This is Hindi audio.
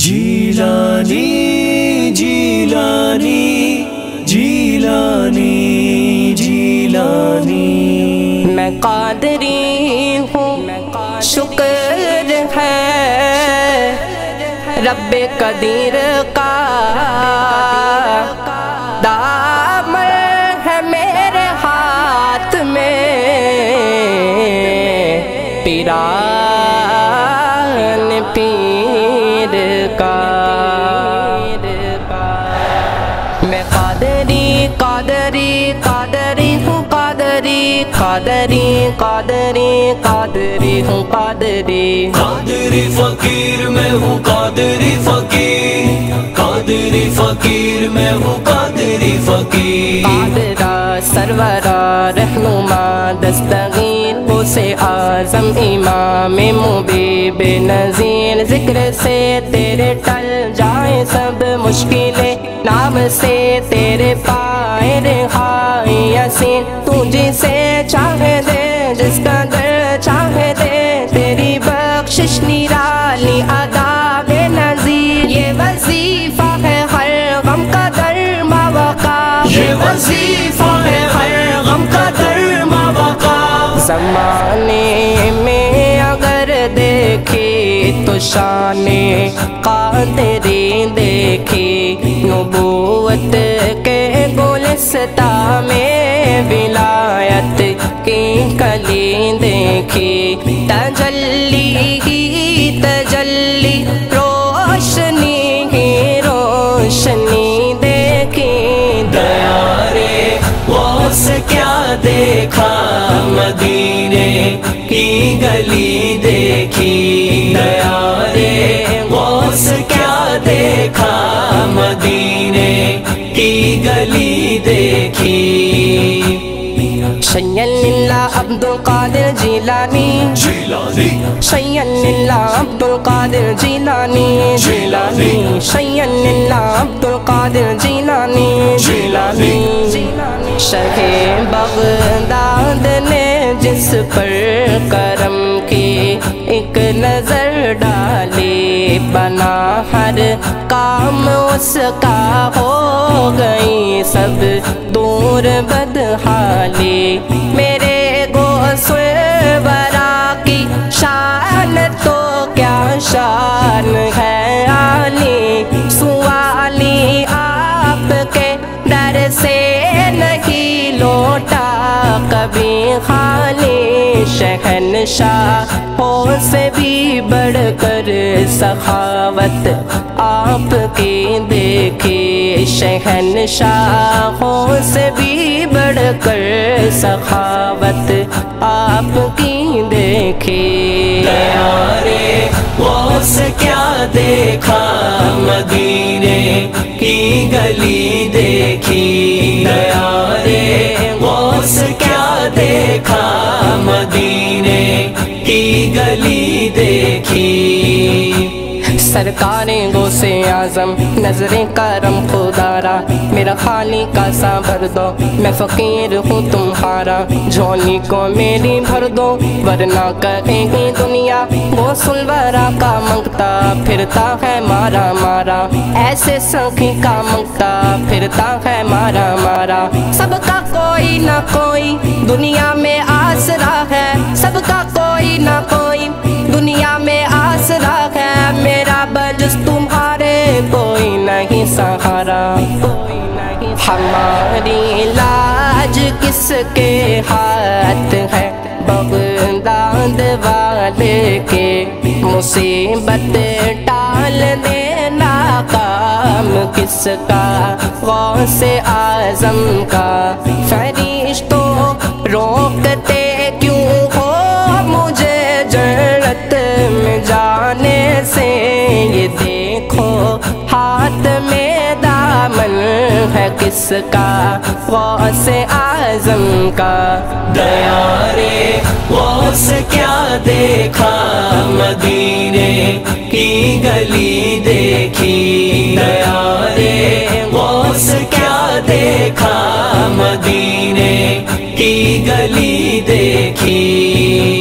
जीलानी जीलानी जीलानी जीलानी। मैं कादरी हूँ, शुक्र है। रब कदीर का दामन है मेरे हाथ में। पिरान कादरी कादरी कादरी कादरी हूँ कादरी। कादरी फकीर मैं हूँ कादरी फकीर। कादरी फकीर मैं हूँ कादरी फकीर। कादरा सरवरा रहनुमा दस्तगीर उसे आज़म इमाम मुबी बेनजीर ज़िक्र से तेरे टल जाए सब मुश्किलें नाम से तेरे पाए रिहाई यसीन। जिसे चाहे दे जिसका दिल चाहे दे। तेरी बख्शिश निराली अदा बेनजीर ये वजीफा है हर गम का दरमा वका ये वजीफा है हर गम का दरमा वका जमाने में अगर देखे तो शाने कादरी देखी। नबूवत देखी तजल्ली ही, तजल्ली, रोशनी ही, रोशनी देखी। दया रे गौस क्या देखा? मदीने की गली देखी। दया रे गौस क्या देखा? मदीने की गली देखी। शय्यल्ला अब्दुल कादिर जिलानी जिलानी शय्यल्ला अब्दुल कादिर जिलानी जिलानी शय्यल्ला अब्दुल कादिर जिलानी जिलानी शहे बगदाद ने जिस पर एक नज़र डाले बना हर काम उसका हो गई सब दूर बदहाली। मेरे शहनशाह हो से भी बढ़कर सखावत। आपकी देखी शहनशाहों से भी बढ़कर सखावत। आपकी देखी दया रे गौस क्या देखा? मदीने की गली देखी दया मदीने की गली देखी। सरकार गोसे आज़म, नजरे करम खुदारा। मेरा खाली का भर दो, मैं फकीर हूँ तुम्हारा। झोली को मेरी भर दो, वरना कहेगी दुनिया। वो सुलवरा का मंगता, फिरता है मारा मारा। ऐसे सखी का मंगता, फिरता है मारा मारा। सबका कोई ना कोई दुनिया में आसरा हमारी लाज किसके हाथ है? बगदाद वाले के मुसीबत टाल देना काम किसका? गौ से आज़म का फरिश्तों किसका वो से आज़म का? दया रे गौस क्या देखा? मदीने की गली देखी। दया रे गौस क्या देखा? मदीने की गली देखी।